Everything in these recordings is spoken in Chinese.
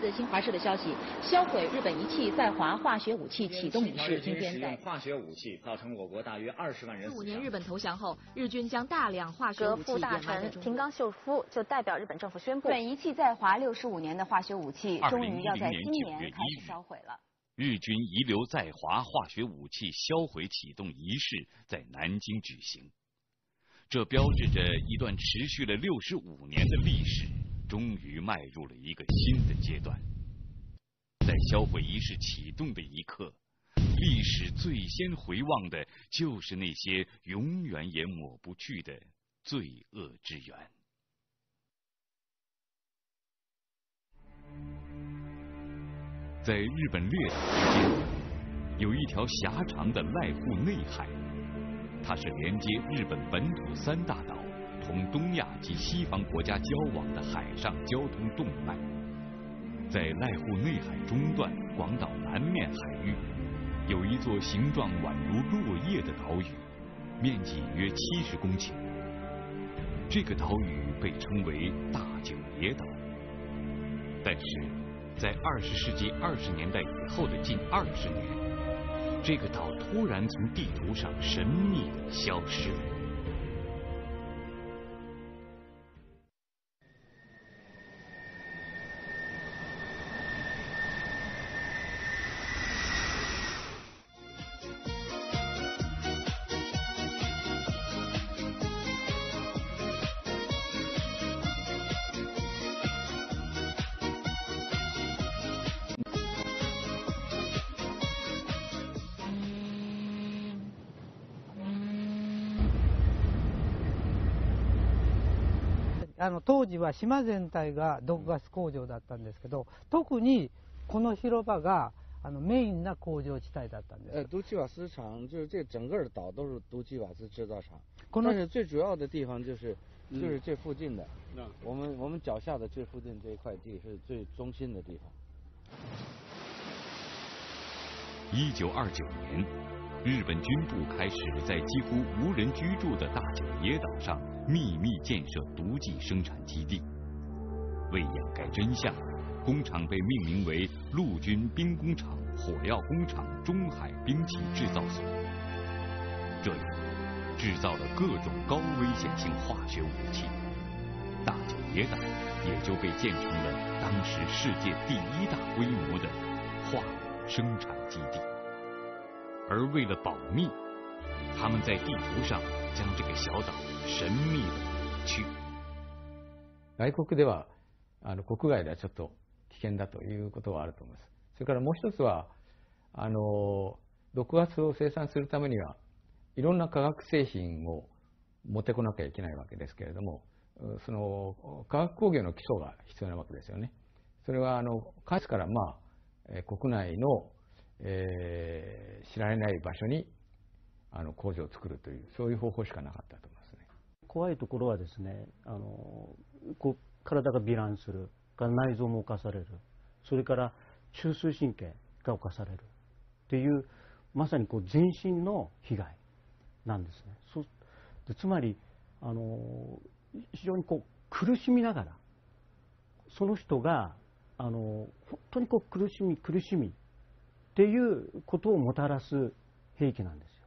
自新华社的消息，销毁日本仪器在华化学武器启动仪式今天在。化学武器造成我国大约二十万人四五年日本投降后，日军将大量化学武器掩埋在中。平冈秀夫就代表日本政府宣布，本仪器在华六十五年的化学武器终于要在今年开始销毁了。日军遗留在华化学武器销毁启动仪式在南京举行，这标志着一段持续了六十五年的历史。终于迈入了一个新的阶段。在销毁仪式启动的一刻，历史最先回望的就是那些永远也抹不去的罪恶之源。在日本列岛之间，有一条狭长的濑户内海，它是连接日本本土三大岛。同东亚及西方国家交往的海上交通动脉，在濑户内海中段广岛南面海域，有一座形状宛如落叶的岛屿，面积约七十公顷。这个岛屿被称为大久野岛。但是，在二十世纪二十年代以后的近二十年，这个岛突然从地图上神秘的消失了。あの当時は島全体が毒ガス工場だったんですけど特にこの広場があのメインな工場地帯だったんです。呃，毒气瓦斯厂就是这整个岛都是毒气瓦斯制造厂，但是最主要的地方就是就是这附近的，我们我们脚下的这附近这一块地是最中心的地方。一九二九年，日本军部开始在几乎无人居住的大久野岛上。 秘密建设毒剂生产基地，为掩盖真相，工厂被命名为陆军兵工厂火药工厂中海兵器制造所。这样，制造了各种高危险性化学武器，大久野岛也就被建成了当时世界第一大规模的化生产基地。而为了保密，他们在地图上将这个小岛。神秘的去。外国ではあの国外ではちょっと危険だということはあると思います。それからもう一つはあの毒ガスを生産するためにはいろんな化学製品を持ってこなきゃいけないわけですけれども、その化学工業の基礎が必要なわけですよね。それはあのかつからまあ国内の、えー、知られない場所にあの工場を作るというそういう方法しかなかったと思います。怖いところはですねあのこう体が糜爛する内臓も侵されるそれから中枢神経が侵されるっていうまさにこう全身の被害なんですね。そでつまりあの非常にこう苦しみながらその人があの本当にこう苦しみ苦しみっていうことをもたらす兵器なんです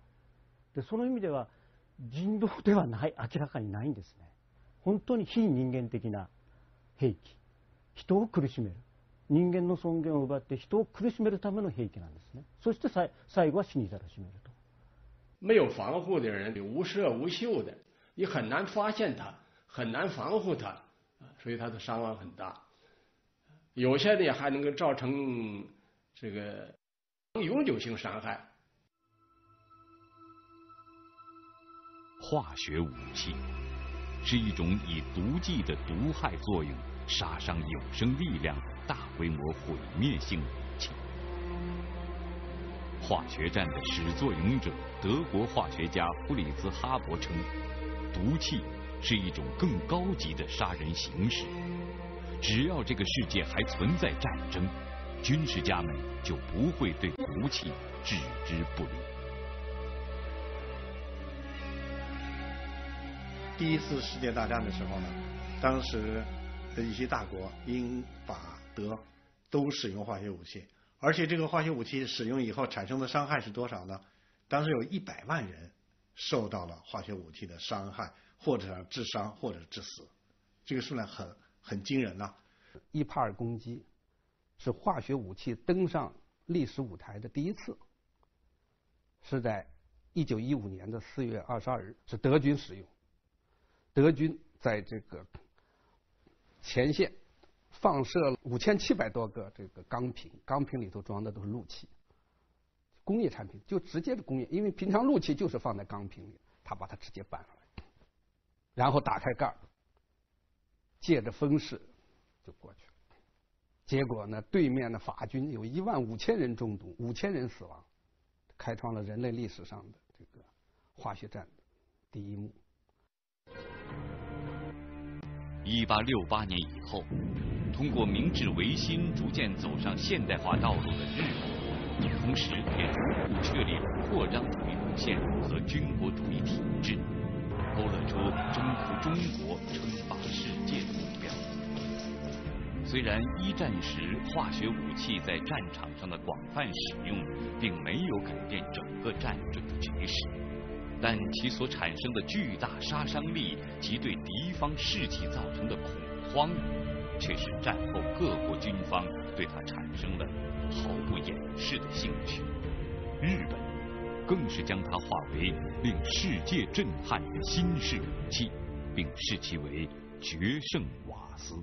よ。でその意味では人道ではない明らかにないんですね。本当に非人間的な兵器。人を苦しめる。人間の尊厳を奪って人を苦しめるための兵器なんですね。そして最後は死にざらしめると。没有防护的人无色无嗅的。你很难发现他很难防护他。所以他的伤亡很大。有些呢还能够造成这个永久性伤害。化学武器是一种以毒剂的毒害作用杀伤有生力量的大规模毁灭性武器。化学战的始作俑者德国化学家弗里兹·哈伯称，毒气是一种更高级的杀人形式。只要这个世界还存在战争，军事家们就不会对毒气置之不理。第一次世界大战的时候呢，当时的一些大国英法德都使用化学武器，而且这个化学武器使用以后产生的伤害是多少呢？当时有一百万人受到了化学武器的伤害，或者致伤，或者致死，这个数量很很惊人呐。伊帕尔攻击是化学武器登上历史舞台的第一次，是在一九一五年的四月二十二日，是德军使用。德军在这个前线放射了五千七百多个这个钢瓶，钢瓶里头装的都是氯气，工业产品就直接的工业，因为平常氯气就是放在钢瓶里，他把它直接搬上来，然后打开盖儿，借着风势就过去了。结果呢，对面的法军有一万五千人中毒，五千人死亡，开创了人类历史上的这个化学战第一幕。一八六八年以后，通过明治维新逐渐走上现代化道路的日本，同时也逐步确立了扩张主义路线和军国主义体制，勾勒出征服中国、称霸世界的目标。虽然一战时化学武器在战场上的广泛使用，并没有改变整个战争的局势。但其所产生的巨大杀伤力及对敌方士气造成的恐慌，却使战后各国军方对它产生了毫不掩饰的兴趣。日本更是将它化为令世界震撼的新式武器，并视其为决胜瓦斯。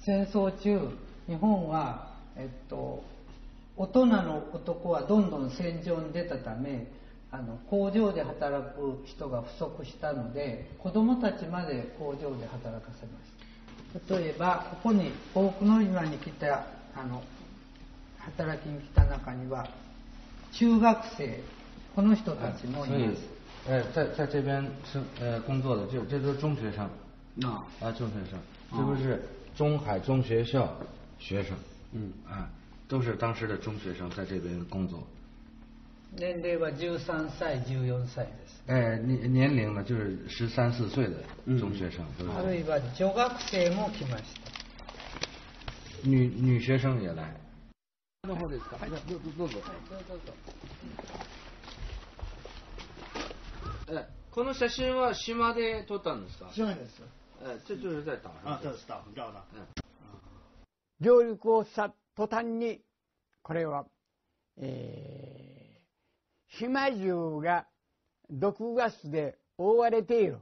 戦争中，日本はえっと、大人の男はどんどん戦場に出たためあの工場で働く人が不足したので子供たちまで工場で働かせました例えばここに大久野島に来たあの働きに来た中には中学生この人たちもいます。呃，在在这边是呃工作的，就这都是中学生。啊。啊中学生，这不是中海中学校？学生。嗯啊，都是当时的中学生在这边工作。年齢は十三歳、十四歳です。哎，年年龄呢，就是十三四岁的中学生。あるいは女学生も来ました。女女学生也来。の方ですか。はい、どうぞどうぞ。どうぞ。哎，この写真は島で撮ったんですか。島です。哎，这就是在岛上。啊，这是岛上的。嗯。 上陸をした途端に、これは、えー、島中が毒ガスで覆われている。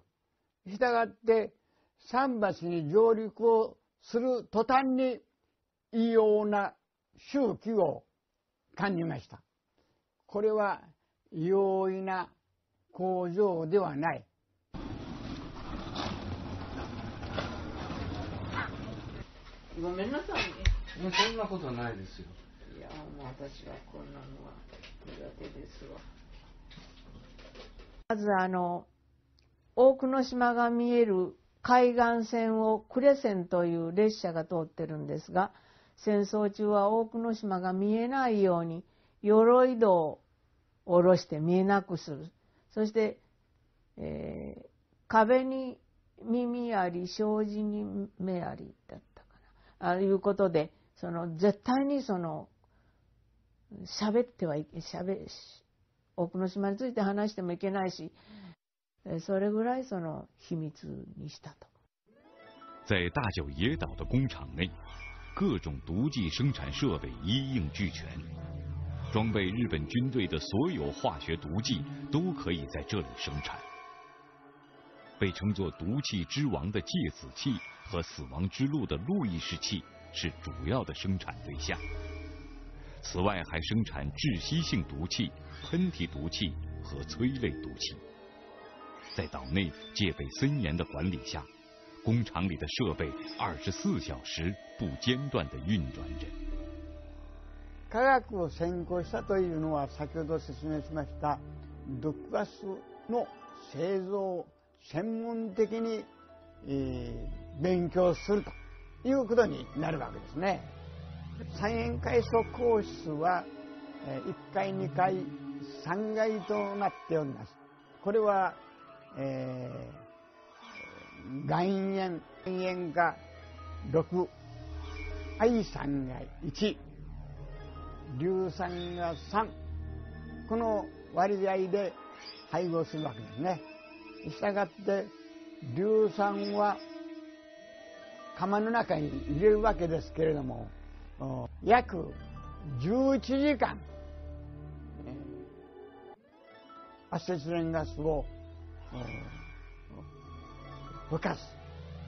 したがって、桟橋に上陸をする途端に異様な周期を感じました。これは容易な工場ではない。ごめんなさいね。そんなことないですよ。いや、もう私はこんなのは苦手ですわ。まずあの、大久野島が見える海岸線をクレセンという列車が通ってるんですが、戦争中は大久野島が見えないように、鎧戸を下ろして見えなくする。そして、えー、壁に耳あり、障子に目ありだっ。あいうことで、その絶対にその喋ってはいけ喋奥の島について話してもいけないしそれぐらいその秘密にしたと。在大久野岛的工厂内，各种毒剂生产设备一应俱全，装备日本军队的所有化学毒剂都可以在这里生产。被称作“毒气之王”的芥子气和“死亡之路”的路易士气。是主要的生产对象。此外，还生产窒息性毒气、喷嚏毒气和催泪毒气。在岛内戒备森严的管理下，工厂里的设备二十四小时不间断的运转着。科学を専攻したというのは先ほど説明しました毒ガスの製造 専門的にえ勉強すると。いうことになるわけですね。三円階層教室は1階、2階、3階となっております。これは、え岩塩、塩が6、愛酸が1、硫酸が3、この割合で配合するわけですね。したがって、硫酸は釜の中に入れるわけですけれども、約11時間、アセチレンガスを浮かす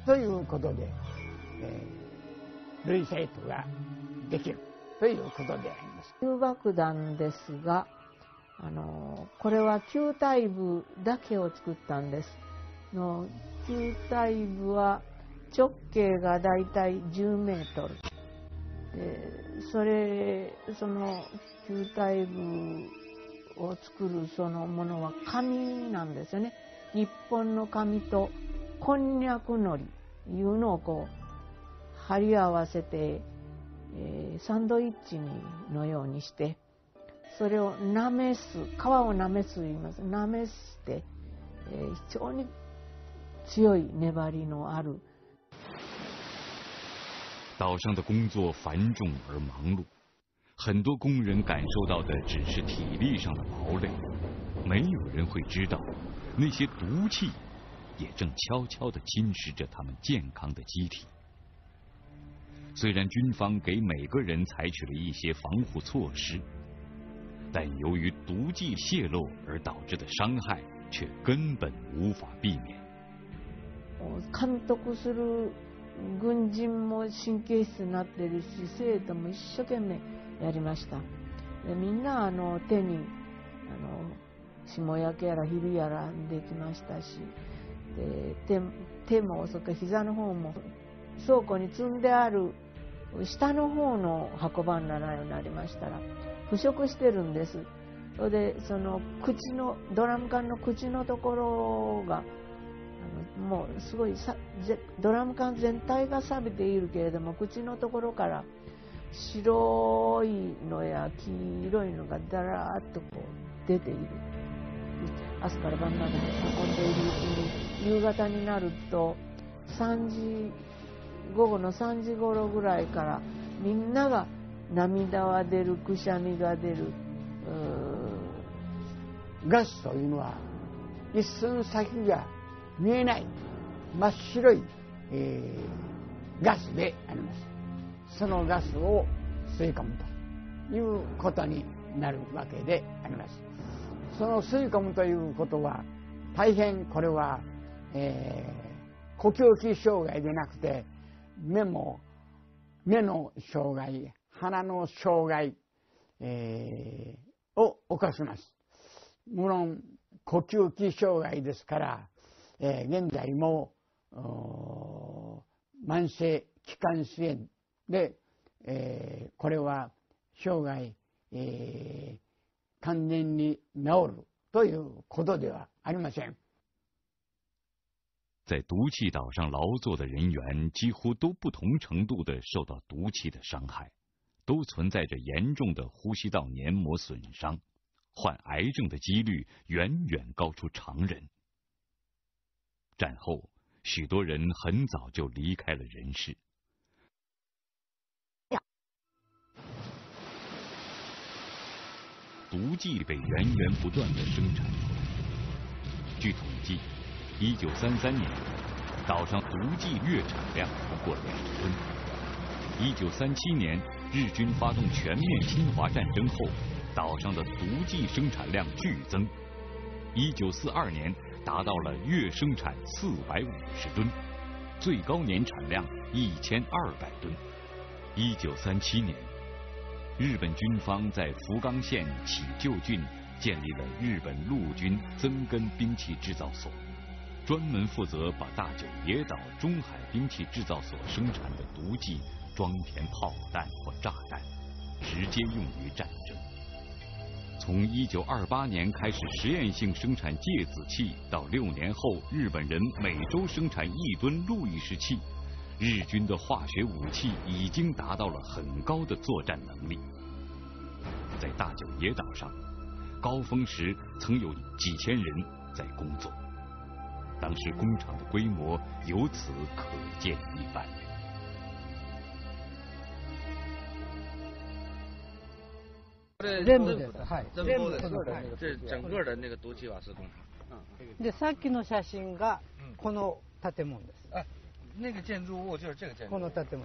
ということで、えー、類セイトができるということであります。爆弾ですが、あのこれは球体部だけを作ったんです。の球体部は直径がだいたい10メートル。でそれその球体部を作るそのものは紙なんですよね。日本の紙とこんにゃくのりいうのをこう貼り合わせて、えー、サンドイッチにのようにしてそれをなめす皮をなめす言いますなめして、えー、非常に強い粘りのある岛上的工作繁重而忙碌，很多工人感受到的只是体力上的劳累，没有人会知道那些毒气也正悄悄地侵蚀着他们健康的机体。虽然军方给每个人采取了一些防护措施， 但由于毒剂泄漏而导致的伤害却根本无法避免。監督する軍人も神経質になってるし、生徒も一生懸命やりました。でみんなあの手にあの霜焼けやらひびやらできましたし。で手手もそれから膝の方も倉庫に積んである下の方の運ばんならないようになりましたら腐食してるんです。それでその口のドラム缶の口のところがあのもうすごいさドラム缶全体が錆びているけれども口のところから白いのや黄色いのがだらーっとこう出ている。朝から晩まで運んでいるうちに夕方になると3時午後の3時頃ぐらいからみんなが涙は出るくしゃみが出る。ガスというのは一寸先が見えない真っ白い、えー、ガスであります。そのガスを吸い込むということになるわけであります。その吸い込むということは大変これはえー、呼吸器障害でなくて目も目の障害鼻の障害、えー、を起こします無論呼吸器障害ですから、えー、現在も慢性気管支炎で、えー、これは生涯、えー、完全に治るということではありません。在毒气岛上劳作的人员几乎都不同程度的受到毒气的伤害，都存在着严重的呼吸道黏膜损伤，患癌症的几率远远高出常人。战后，许多人很早就离开了人世。毒剂被源源不断的生产出来，据统计。一九三三年，岛上毒剂月产量不过两吨。一九三七年，日军发动全面侵华战争后，岛上的毒剂生产量剧增。一九四二年，达到了月生产四百五十吨，最高年产量一千二百吨。一九三七年，日本军方在福冈县启旧郡建立了日本陆军增根兵器制造所。专门负责把大久野岛中海兵器制造所生产的毒剂装填炮弹或炸弹，直接用于战争。从1928年开始实验性生产芥子气，到六年后日本人每周生产一吨路易士气，日军的化学武器已经达到了很高的作战能力。在大久野岛上，高峰时曾有几千人在工作。当时工厂的规模由此可见一斑。全部です。はい。全部です。这整个的那个毒气瓦斯工厂。で、さっきの写真がこの建物です。哎，那个建筑物就是这个建筑。この建物。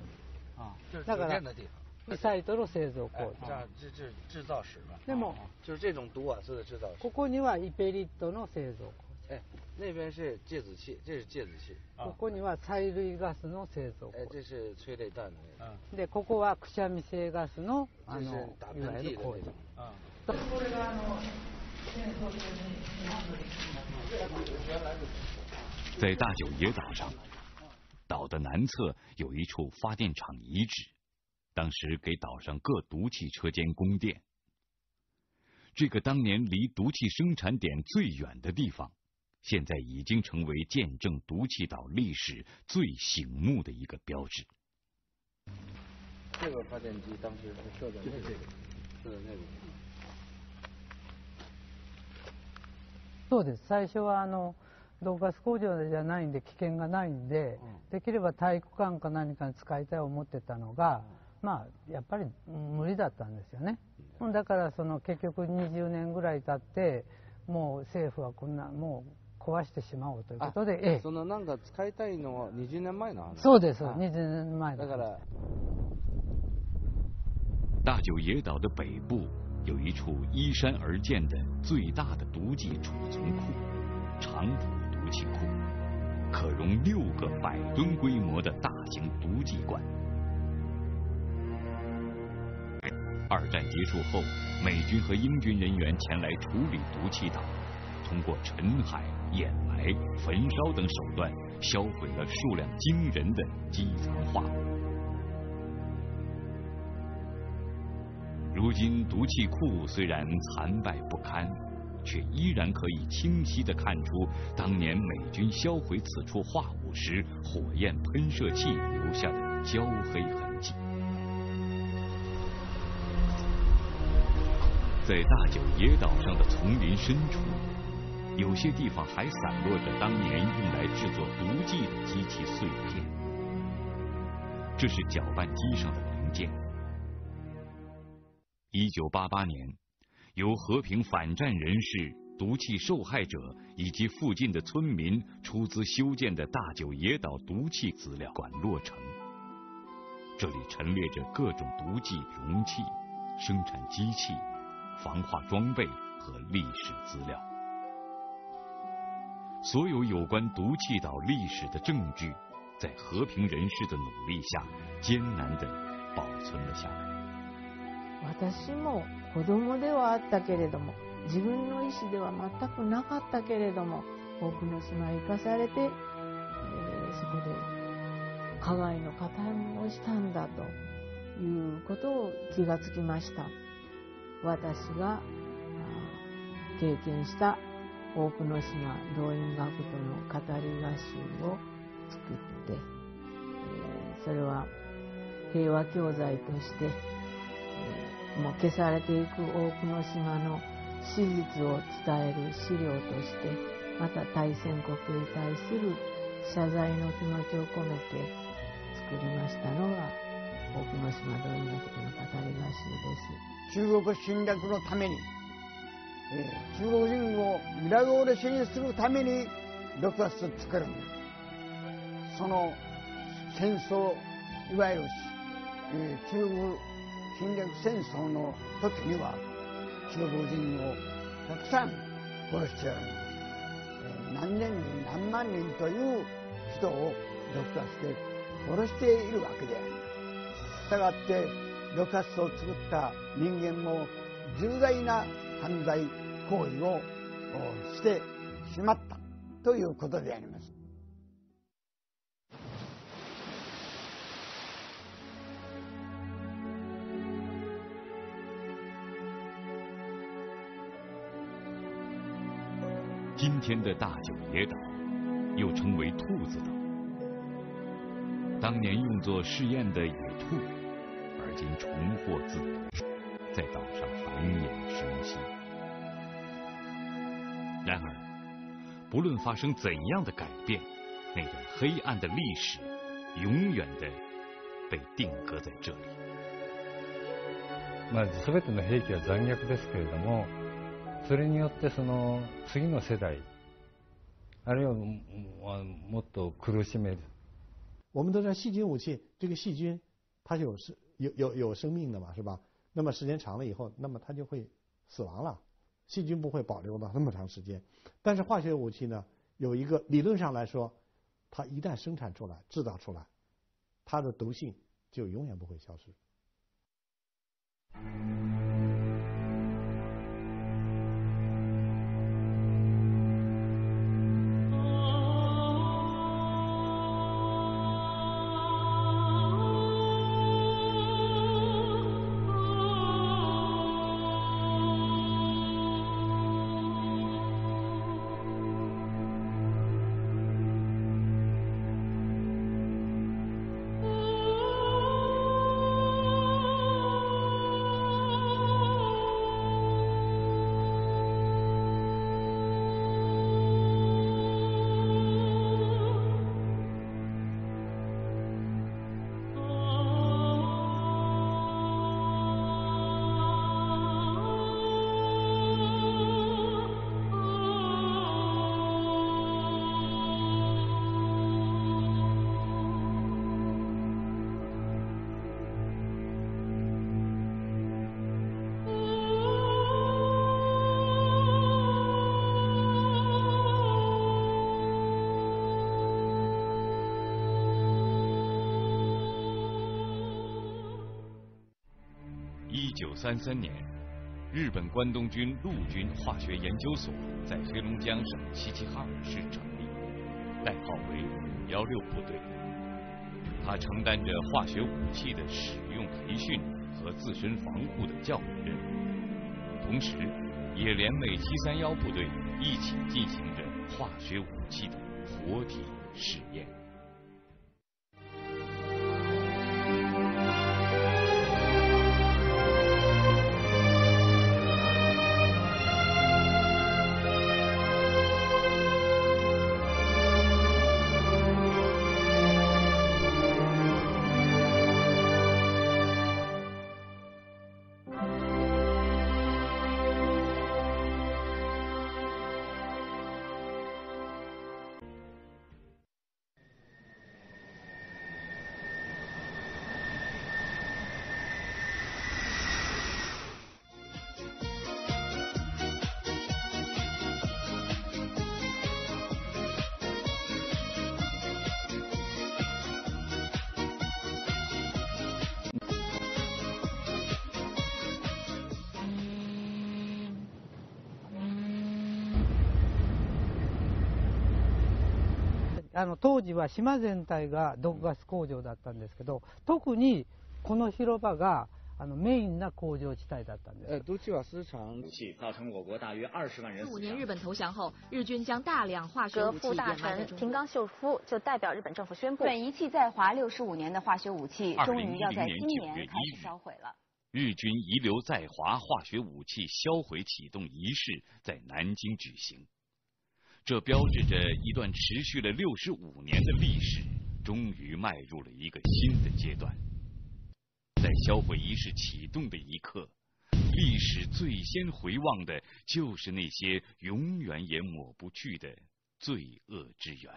啊，就是酒店的地方。リサイトの製造工場。这这制造室嘛。でも、就是这种毒瓦斯的制造室。ここにはイペリットの製造工場。哎，那边是芥子气，这是芥子气。ここには催涙ガスの製造工哎，这是催泪弹的那个。で、ここはくしゃみ性ガスのあのいわゆる工場。在大九野岛上，岛的南侧有一处发电厂遗址，当时给岛上各毒气车间供电。这个当年离毒气生产点最远的地方， 现在已经成为见证毒气岛历史最醒目的一个标志。这个发电机当时是设在这个，设在那个。そうです。最初はあの同ガス工場じゃないんで危険がないんで、できれば体育館か何かに使いたい思ってたのが、まあやっぱり無理だったんですよね。だからその結局20年ぐらい経ってもう政府はこんなもう 壊してしまおうということで、ええ、そのなんか使いたいのは20年前の話そうです、20年前だから大九野岛的北部有一处依山而建的最大的毒剂储存库——长浦毒气库，可容六个百吨规模的大型毒剂罐。二战结束后，美军和英军人员前来处理毒气岛，通过沉海、 掩埋、焚烧等手段，销毁了数量惊人的机藏化。如今毒气库虽然残败不堪，却依然可以清晰的看出当年美军销毁此处化物时火焰喷射器留下的焦黑痕迹。在大九野岛上的丛林深处，有些地方还散落着当年用来制作毒剂的机器碎片，这是搅拌机上的零件。一九八八年，由和平反战人士、毒气受害者以及附近的村民出资修建的大九野岛毒气资料馆落成。这里陈列着各种毒剂容器、生产机器、防化装备和历史资料。所有有关毒气岛历史的证据，在和平人士的努力下，艰难地保存了下来。私も子供ではあったけれども自分の意思では全くなかったけれども多くの島へ行かされて、えー、そこで加害の加担をしたんだということを気がつきました私が経験した 多くの島動員学徒の語り画集を作って、えー、それは平和教材としてもう消されていく多くの島の史実を伝える資料としてまた対戦国に対する謝罪の気持ちを込めて作りましたのが多くの島動員学徒の語り画集です。中国侵略のために、中国人を皆殺しにするために6月を作るんだ。その戦争いわゆる、中国侵略戦争の時には中国人をたくさん殺してやるんだ。何年に何万人という人を毒ガスで殺しているわけでありしたがって毒ガスを作った人間も重大な犯罪行為をしてしまったということであります今天的大九野岛又称为兔子岛，当年用作试验的野兔，而今重获自毒， 在岛上繁衍生息。然而， 不论发生怎样的改变，那段黑暗的历史永远的被定格在这里。まあ、全ての兵器は残虐ですけれども、それによってその次の世代、あるいはもっと苦しめる。我们都知道细菌武器，这个细菌它有是有有有生命的嘛，是吧？ 那么时间长了以后，那么它就会死亡了。细菌不会保留到那么长时间，但是化学武器呢，有一个理论上来说，它一旦生产出来、制造出来，它的毒性就永远不会消失。一九三三年，日本关东军陆军化学研究所在黑龙江省齐齐哈尔市成立，代号为五幺六部队。他承担着化学武器的使用培训和自身防护的教育任务，同时也连美七三幺部队一起进行着化学武器的活体试验。あの当時は島全体が毒ガス工場だったんですけど特にこの広場があのメインな工場地帯だったんです。呃，毒气瓦斯厂武器造成我国大约二十万人四五年日本投降后，日军将大量化学武器副大掩埋在中臣平冈秀夫就代表日本政府宣布，日本遗弃在华六十五年的化学武器，终于要在今年2010开始销毁了。日军遗留在华化学武器销毁启动仪式在南京举行， 这标志着一段持续了六十五年的历史终于迈入了一个新的阶段。在销毁仪式启动的一刻，历史最先回望的就是那些永远也抹不去的罪恶之源。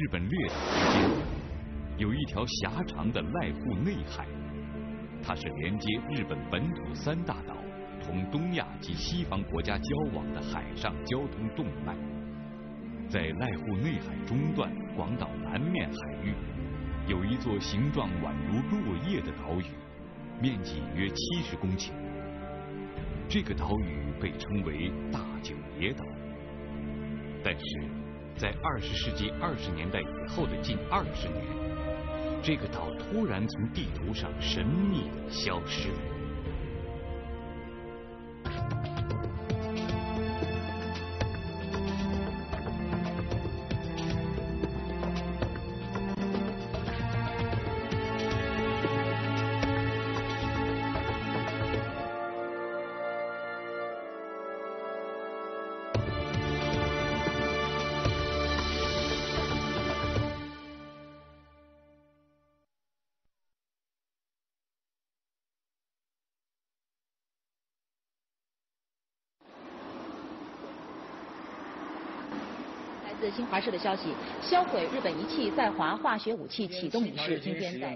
日本列岛之间，有一条狭长的濑户内海，它是连接日本本土三大岛同东亚及西方国家交往的海上交通动脉。在濑户内海中段广岛南面海域，有一座形状宛如落叶的岛屿，面积约七十公顷。这个岛屿被称为大久野岛。但是，在二十世纪二十年代以后的近二十年，这个岛突然从地图上神秘的消失了。华社的消息，销毁日本一汽在华化学武器启动仪式今天在。